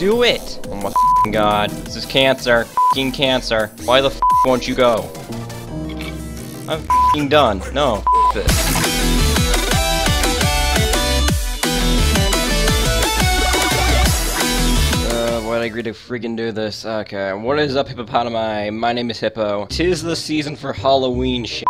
do it! Oh my god. This is cancer. F***ing cancer. Why the f*** won't you go? I'm f***ing done. No, this. Uh, I agree to freaking do this? Okay, what is up, hippopotami? My name is Hippo. Tis the season for Halloween sh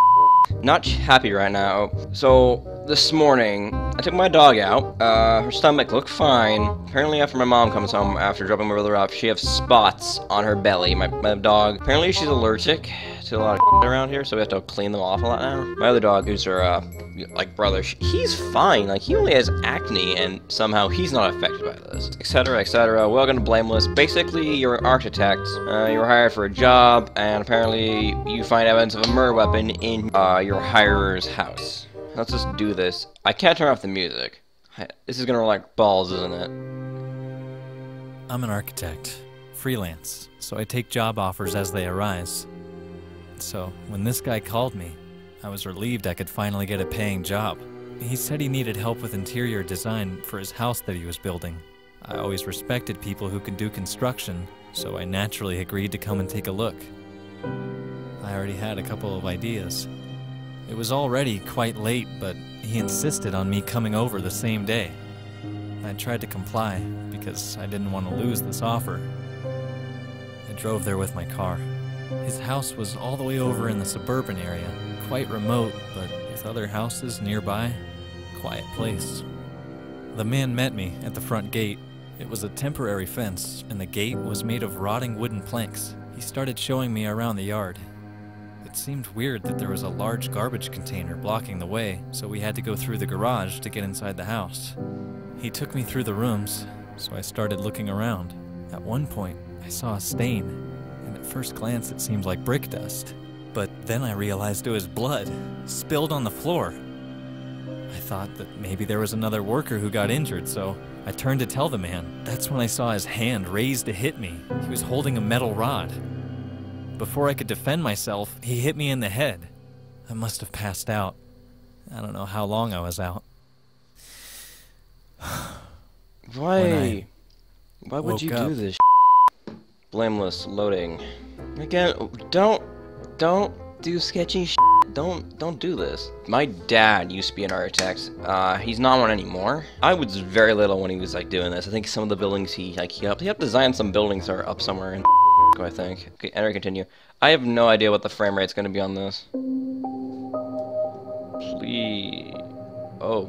Not happy right now. So, this morning, I took my dog out. Uh, her stomach looked fine. Apparently after my mom comes home after dropping my brother off, she has spots on her belly. My, my dog, apparently she's allergic to a lot of around here, so we have to clean them off a lot now. My other dog, who's her, uh, like brother, he's fine. Like, he only has acne, and somehow he's not affected by this. Etc, etc. Welcome to Blameless. Basically, you're an architect. Uh, you were hired for a job, and apparently you find evidence of a murder weapon in uh, your hirer's house. Let's just do this. I can't turn off the music. This is gonna roll like balls, isn't it? I'm an architect, freelance, so I take job offers as they arise. So, when this guy called me, I was relieved I could finally get a paying job. He said he needed help with interior design for his house that he was building. I always respected people who can do construction, so I naturally agreed to come and take a look. I already had a couple of ideas. It was already quite late, but he insisted on me coming over the same day. I tried to comply because I didn't want to lose this offer. I drove there with my car. His house was all the way over in the suburban area, quite remote, but with other houses nearby, quiet place. The man met me at the front gate. It was a temporary fence, and the gate was made of rotting wooden planks. He started showing me around the yard. It seemed weird that there was a large garbage container blocking the way, so we had to go through the garage to get inside the house. He took me through the rooms, so I started looking around. At one point, I saw a stain, and at first glance it seemed like brick dust. But then I realized it was blood, spilled on the floor. I thought that maybe there was another worker who got injured, so I turned to tell the man. That's when I saw his hand raised to hit me. He was holding a metal rod. Before I could defend myself, he hit me in the head. I must have passed out. I don't know how long I was out. Why? Why would you up- do this? Blameless loading. Again, don't, don't do sketchy. Don't, don't do this. My dad used to be an architect. Uh, he's not one anymore. I was very little when he was like doing this. I think some of the buildings he like he helped, he helped design some buildings that are up somewhere in. I think. Okay, enter continue. I have no idea what the frame rate's gonna be on this. Please. Oh.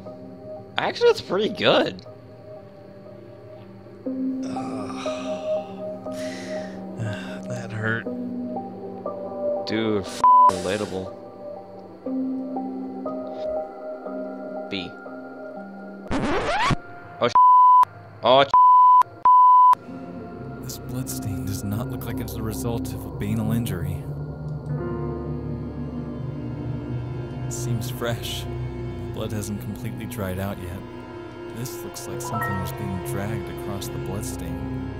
Actually, it's pretty good. That hurt. Dude, f relatable. B. Oh, oh, not look a result of a banal injury. It seems fresh. Blood hasn't completely dried out yet. This looks like something was being dragged across the bloodstain.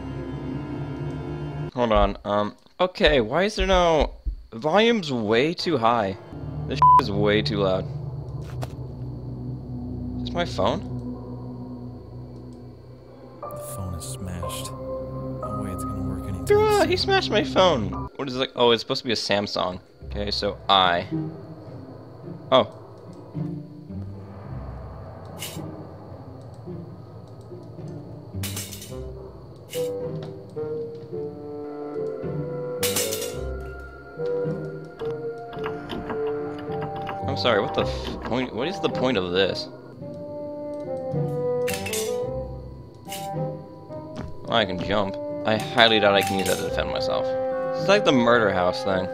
hold on. Um, okay, why is there no... Volume's way too high. This is way too loud. Is my phone? The phone is smashed. Soon. he smashed my phone. What is it? Oh, it's supposed to be a Samsung. Okay, so I. Oh. I'm sorry, what the point? What is the point of this? I can jump. I highly doubt I can use that to defend myself. It's like the murder house thing.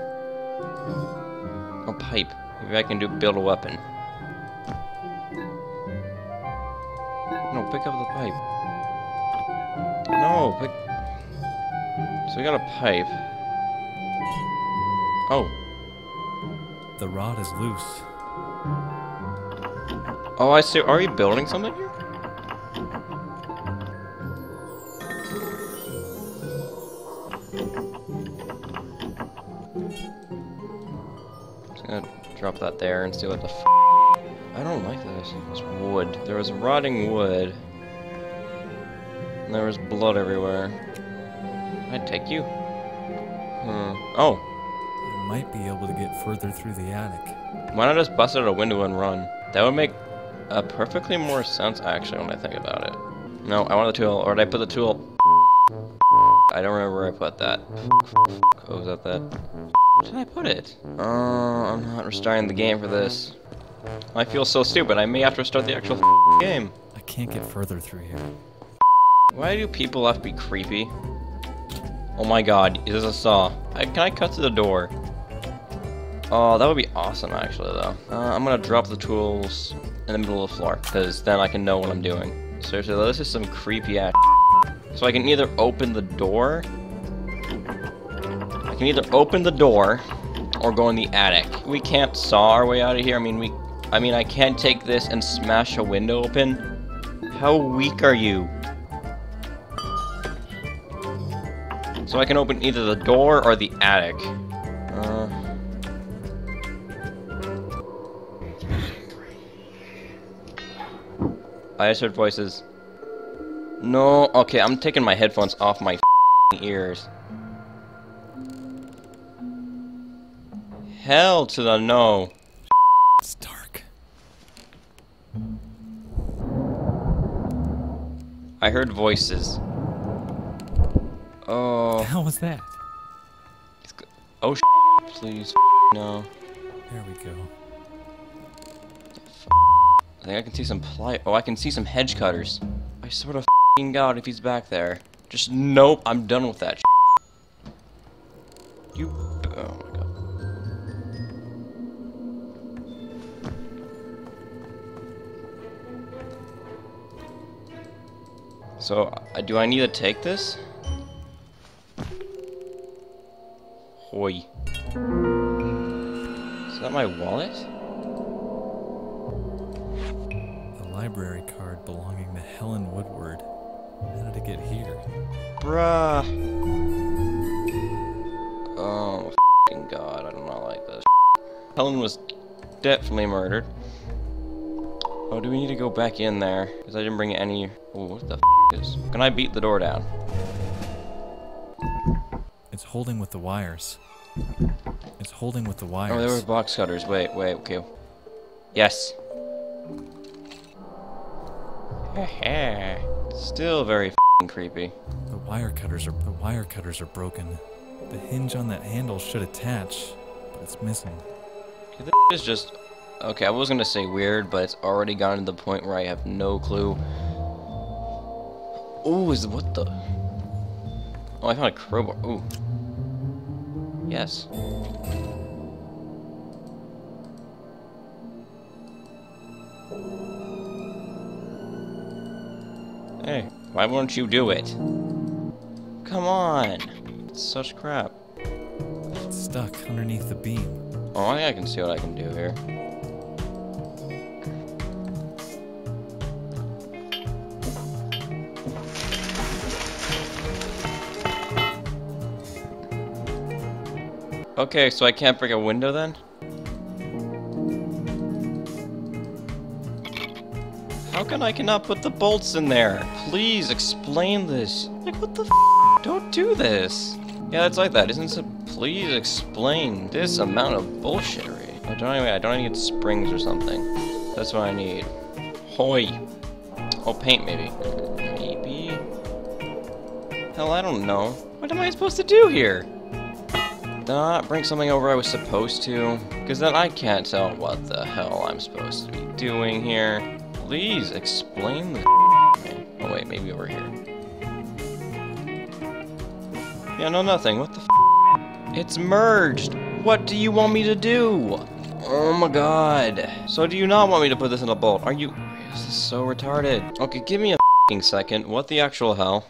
A pipe. Maybe I can do build a weapon. No, pick up the pipe. No, pick. So we got a pipe. Oh. The rod is loose. Oh, I see. Are you building something here? Drop that there and see what the f I don't like this. It's wood. There was rotting wood. And there was blood everywhere. Can I take you? Hmm. Oh, I might be able to get further through the attic. why not just bust out a window and run? That would make uh, perfectly more sense, actually, when I think about it. No, I want the tool, or did I put the tool? I don't remember where I put that. Oh, was that that? Where did I put it? Oh, I'm not restarting the game for this. I feel so stupid. I may have to restart the actual game. I can't get further through here. Why do people have to be creepy? Oh my god, is this a saw? I, can I cut through the door? Oh, that would be awesome, actually, though. Uh, I'm gonna drop the tools in the middle of the floor, because then I can know what I'm doing. Seriously, though, this is some creepy ass So I can either open the door... Can either open the door, or go in the attic. We can't saw our way out of here. I mean, we... I mean, I can't take this and smash a window open. How weak are you? So I can open either the door or the attic. Uh, I just heard voices. No, okay, I'm taking my headphones off my ears. Hell to the no. It's dark. I heard voices. Oh, The hell was that? oh, please, no. There we go. I think I can see some ply. Oh, I can see some hedge cutters. I sort of god if he's back there. Just nope. I'm done with that. You. Oh So, uh, do I need to take this? Hoi. Is that my wallet? A library card belonging to Helen Woodward. How did it get here? Bruh. Oh, fing god, I do not like this. Helen was definitely murdered. Oh, do we need to go back in there? Because I didn't bring any... Oh, what the f is... Can I beat the door down? It's holding with the wires. It's holding with the wires. Oh, there were box cutters. Wait, wait, okay. Yes. Still very f***ing creepy. The wire cutters are the wire cutters are broken. The hinge on that handle should attach, but it's missing. Okay, this is just... Okay, I was gonna say weird, but it's already gotten to the point where I have no clue. Ooh, is what the... Oh, I found a crowbar. Ooh. Yes. Hey, why won't you do it? Come on! It's such crap. It's stuck underneath the beam. Oh, I think I can see what I can do here. Okay, so I can't break a window then? How can I cannot put the bolts in there? Please explain this. Like, what the f? Don't do this. Yeah, it's like that, isn't it? Please explain this amount of bullshittery. I don't anyway, I don't need springs or something. That's what I need. Hoi. Oh, paint maybe. Maybe. Hell, I don't know. What am I supposed to do here? Not bring something over I was supposed to, because then I can't tell what the hell I'm supposed to be doing here. Please explain the Oh wait, maybe over here. Yeah, no, nothing. What the It's merged! What do you want me to do? Oh my god. So do you not want me to put this in a bolt? Are you... This is so retarded. Okay, give me a second. What the actual hell?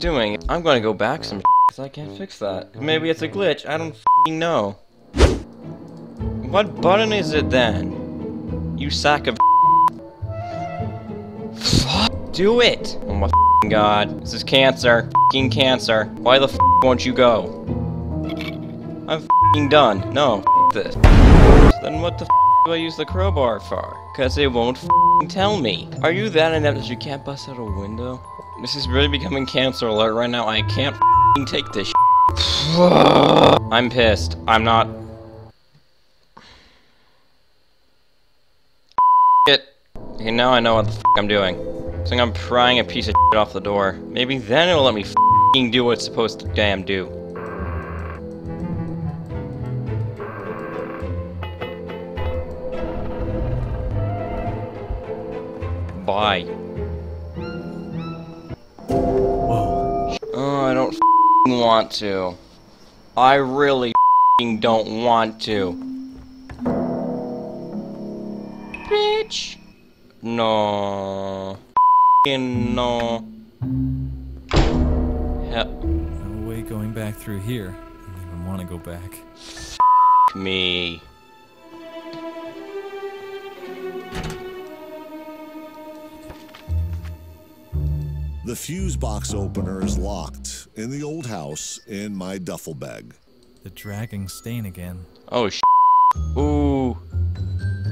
Doing. I'm gonna go back some because I can't fix that. Maybe it's a glitch. I don't know. What button is it then? You sack of Do it! Oh my god. This is cancer. F***ing cancer. Why the f*** won't you go? I'm f***ing done. No, this. Then what the f*** do I use the crowbar for? Cause it won't tell me. Are you that inept that you can't bust out a window? This is really becoming cancer alert right now. I can't take this I'm pissed. I'm not... It. Okay, now I know what the I'm doing. So I'm prying a piece of shit off the door. Maybe then it'll let me do what it's supposed to damn do. Bye. Whoa. Oh, I don't want to. I really don't want to. Bitch. No. F***ing no. Hell No way going back through here. I don't even want to go back. me. The fuse box opener is locked in the old house in my duffel bag. The dragging stain again. Oh sh. Ooh.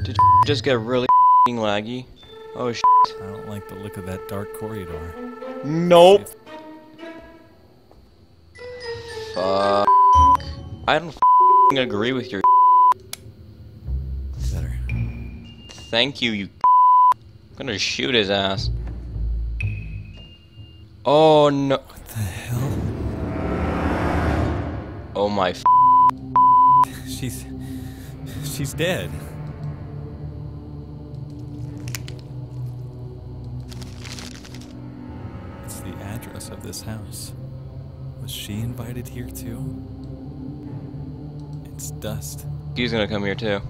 Did just get really laggy? Oh sh. I don't like the look of that dark corridor. Nope. Fuck. I don't f***ing agree with your Better. Thank you, you I'm gonna shoot his ass. Oh no. What the hell? Oh my f She's. She's dead. It's the address of this house. Was she invited here too? It's dust. He's gonna come here too.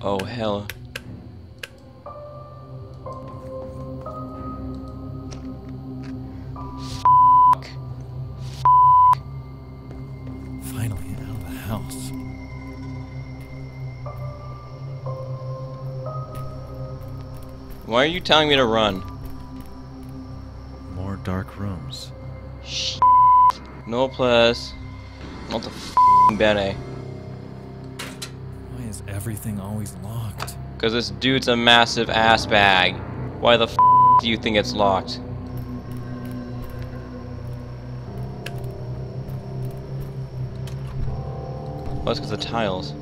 Oh hell. Why are you telling me to run? More dark rooms. Shit. No plus. Not the f***ing Bene. Why is everything always locked? Cause this dude's a massive ass bag. Why the f do you think it's locked? Oh, it's because the tiles.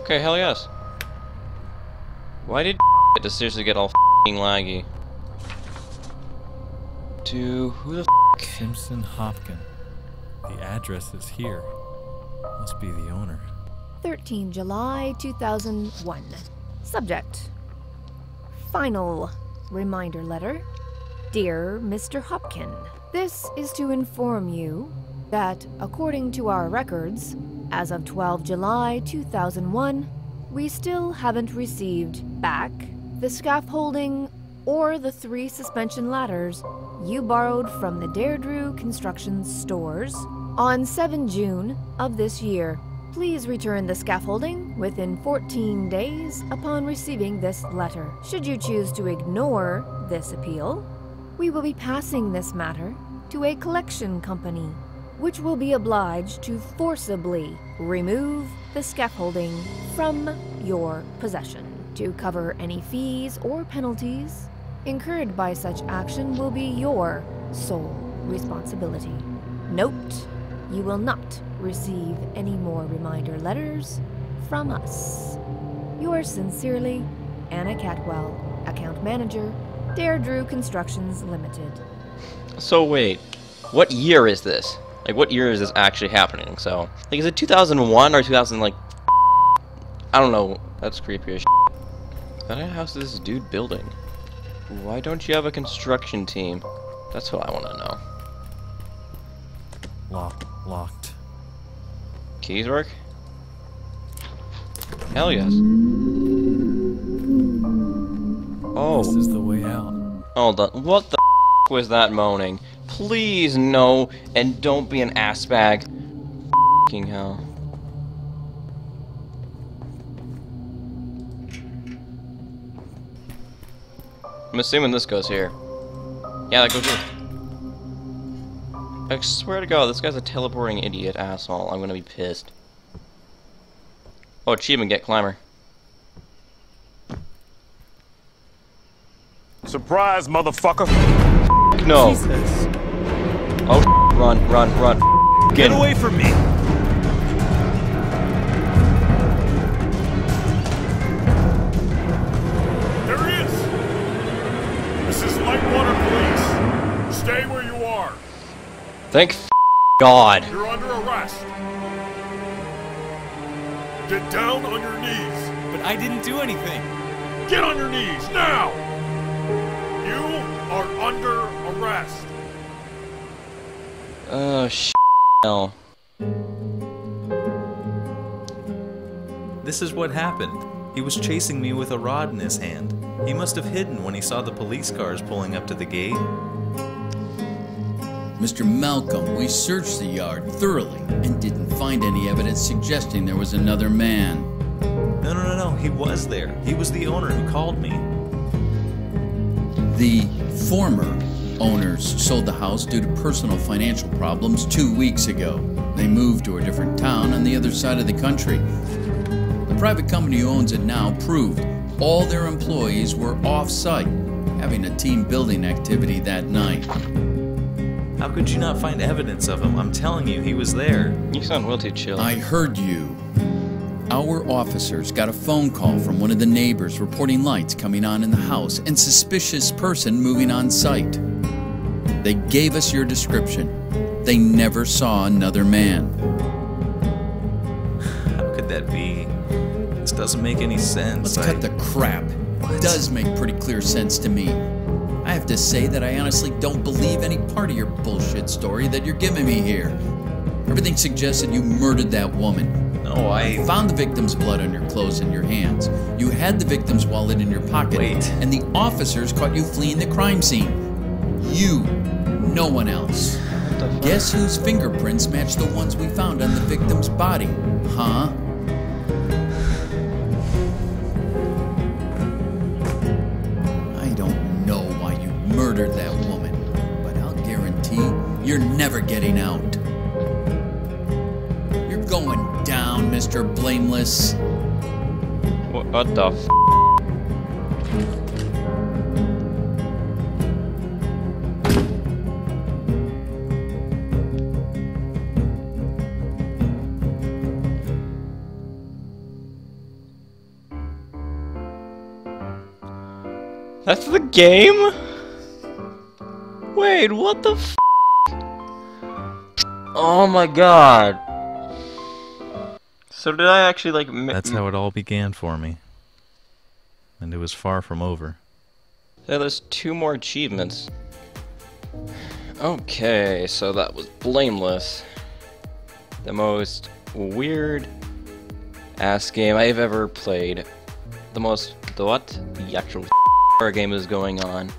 Okay, hell yes. Why did just seriously get all f***ing laggy? To who the f Simpson Hopkin. The address is here. Must be the owner. 13 July 2001. Subject Final reminder letter. Dear Mr. Hopkin, this is to inform you that, according to our records, as of 12 July 2001, we still haven't received back the scaffolding or the three suspension ladders you borrowed from the Deirdre Construction stores on 7 June of this year. Please return the scaffolding within 14 days upon receiving this letter. Should you choose to ignore this appeal, we will be passing this matter to a collection company, which will be obliged to forcibly remove the scaffolding from your possession. To cover any fees or penalties incurred by such action will be your sole responsibility. Note, you will not receive any more reminder letters from us. Yours sincerely, Anna Catwell, Account Manager, Dare Drew Constructions Limited. So wait, what year is this? Like, what year is this actually happening? So, like, is it 2001 or 2000? Like, I don't know. That's creepy as. What kind of house is this dude building? Why don't you have a construction team? That's what I want to know. Lock, locked. Keys work? Hell yes. Oh. This is the way out. Hold on. What the was that moaning? Please no, and don't be an ass bag. fucking hell. I'm assuming this goes here. Yeah, that goes here. I swear to god, this guy's a teleporting idiot asshole. I'm gonna be pissed. Oh, achievement, get climber. Surprise, motherfucker! No. Jesus. Oh, run, run, run. Get away from me! There he is! This is Lightwater Police. Stay where you are. Thank God. You're under arrest. Get down on your knees. But I didn't do anything. Get on your knees now! You are under arrest. Oh, sh. Hell. This is what happened. He was chasing me with a rod in his hand. He must have hidden when he saw the police cars pulling up to the gate. Mr. Malcolm, we searched the yard thoroughly and didn't find any evidence suggesting there was another man. No, no, no, no. He was there. He was the owner who called me. The former owners sold the house due to personal financial problems two weeks ago. They moved to a different town on the other side of the country. The private company who owns it now proved all their employees were off site, having a team building activity that night. How could you not find evidence of him? I'm telling you, he was there. You sound well too chill. I heard you. Our officers got a phone call from one of the neighbors reporting lights coming on in the house and suspicious person moving on site. They gave us your description. They never saw another man. How could that be? This doesn't make any sense. Let's I- cut the crap. It does make pretty clear sense to me. I have to say that I honestly don't believe any part of your bullshit story that you're giving me here. Everything suggests that you murdered that woman. No, I. found the victim's blood on your clothes and your hands. You had the victim's wallet in your pocket. Wait. And the officers caught you fleeing the crime scene. You, no one else. Guess whose fingerprints match the ones we found on the victim's body? Huh? I don't know why you murdered that Mr. What, what the f? That's the game? Wait, what the f? Oh my god. So did I actually like mi- That's how it all began for me. And it was far from over. Yeah, there's two more achievements. Okay, so that was Blameless. The most weird ass game I've ever played. The most. The what? The actual horror game is going on.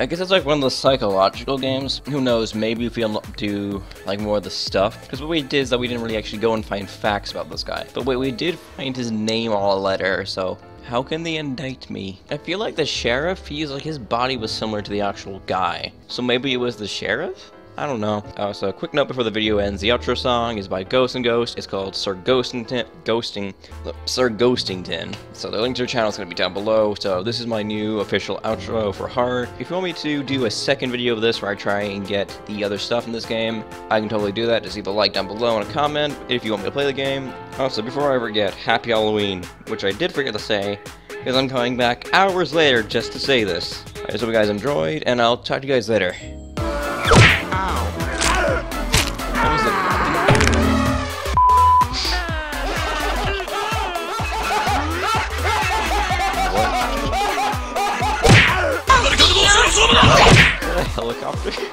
I guess it's like one of the psychological games. Who knows? Maybe if we do like more of the stuff. Because what we did is that we didn't really actually go and find facts about this guy. But wait, we did find his name on a letter. So how can they indict me? I feel like the sheriff. He's like his body was similar to the actual guy. So maybe it was the sheriff. I don't know. Uh, so, a quick note before the video ends: the outro song is by Ghost and Ghost. It's called Sir Ghostington. Ghosting, Sir Ghostington. So the link to their channel is going to be down below. So this is my new official outro for horror. If you want me to do a second video of this where I try and get the other stuff in this game, I can totally do that. Just leave a like down below and a comment if you want me to play the game. Also, before I forget, Happy Halloween, which I did forget to say, because I'm coming back hours later just to say this. I just hope you guys enjoyed, and I'll talk to you guys later. helicopter.